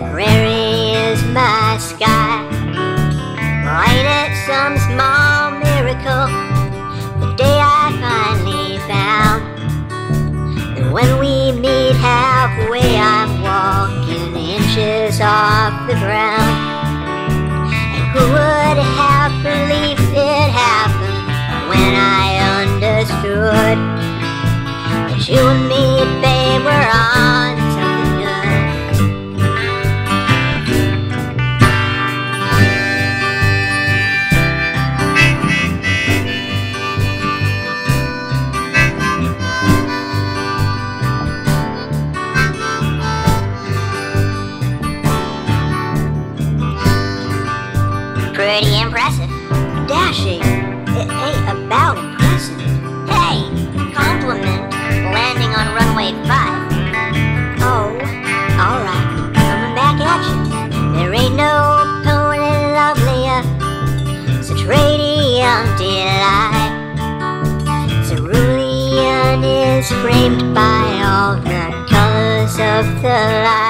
Prairie is my sky. Ain't it some small miracle? The day I finally found. And when we meet halfway, I'm walking inches off the ground. And who would have believed it happened when I understood that you and me, babe, were on. Pretty impressive. Dashing. It ain't about impressive. Hey, compliment. Landing on runway 5. Oh, alright. Coming back at you. There ain't no pony lovelier. Such radiant delight. Cerulean is framed by all the colors of the light.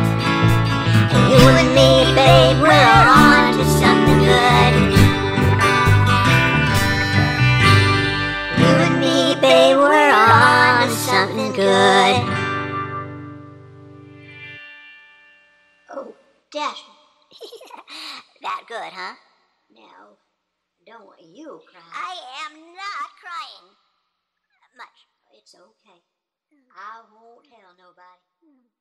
Oh, Dash, that good, huh? Now, don't want you cry. I am not crying. Much. It's okay. I won't tell nobody. Hmm.